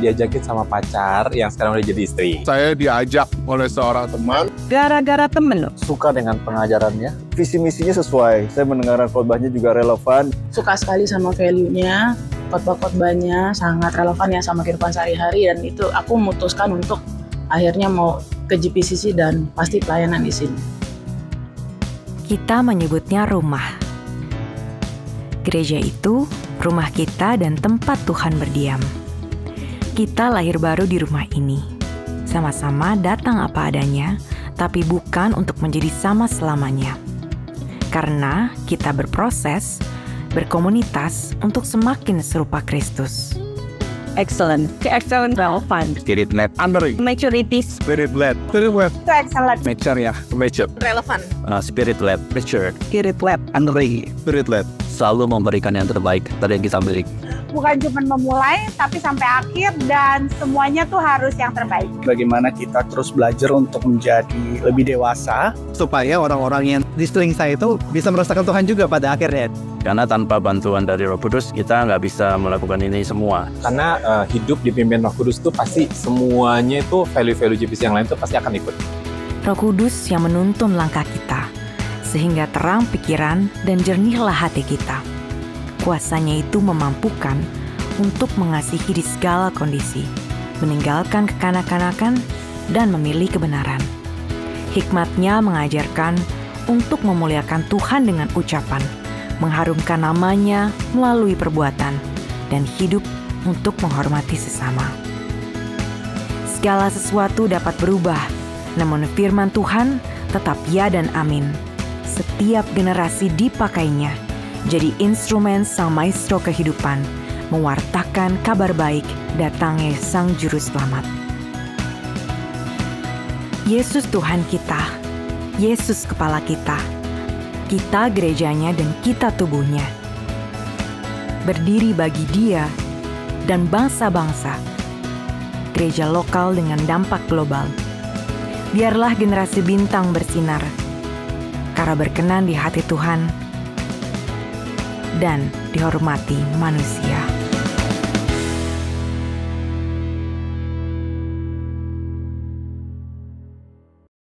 diajakin sama pacar yang sekarang udah jadi istri. Saya diajak oleh seorang teman. Gara-gara temen loh. Suka dengan pengajarannya. Visi misinya sesuai. Saya mendengarkan khotbahnya juga relevan. Suka sekali sama value-nya, khotbah-khotbahnya sangat relevan ya sama kehidupan sehari-hari dan itu aku memutuskan untuk akhirnya mau ke GPCC dan pasti pelayanan di sini. Kita menyebutnya rumah. Gereja itu rumah kita dan tempat Tuhan berdiam. Kita lahir baru di rumah ini. Sama-sama datang apa adanya, tapi bukan untuk menjadi sama selamanya. Karena kita berproses, berkomunitas untuk semakin serupa Kristus. Excellent. Excellent relevan. Spirit led. Undering. Maturity. Spirit led. Spirit led. Itu excellent. Mature ya. Mature. Relevan. Uh, spirit led, mature, Spirit lab. Undering. Spirit led. Selalu memberikan yang terbaik dari yang kita miliki. bukan cuma memulai tapi sampai akhir dan semuanya tuh harus yang terbaik. bagaimana kita terus belajar untuk menjadi lebih dewasa supaya orang-orang yang di sekeliling saya itu bisa merasakan Tuhan juga pada akhirnya. Karena tanpa bantuan dari Roh Kudus, kita nggak bisa melakukan ini semua. Karena eh, hidup dipimpin Roh Kudus itu pasti semuanya itu value-value JPC yang lain itu pasti akan ikut. Roh Kudus yang menuntun langkah kita, sehingga terang pikiran dan jernihlah hati kita. Kuasanya itu memampukan untuk mengasihi di segala kondisi, meninggalkan kekanak-kanakan, dan memilih kebenaran. Hikmatnya mengajarkan untuk memuliakan Tuhan dengan ucapan, mengharumkan namanya melalui perbuatan, dan hidup untuk menghormati sesama. Segala sesuatu dapat berubah, namun firman Tuhan tetap ya dan amin. Setiap generasi dipakainya, jadi instrumen sang maestro kehidupan, mewartakan kabar baik datangnya sang juru selamat. Yesus Tuhan kita, Yesus kepala kita, kita gerejanya dan kita tubuhnya. Berdiri bagi dia dan bangsa-bangsa, gereja lokal dengan dampak global. Biarlah generasi bintang bersinar, karena berkenan di hati Tuhan dan dihormati manusia.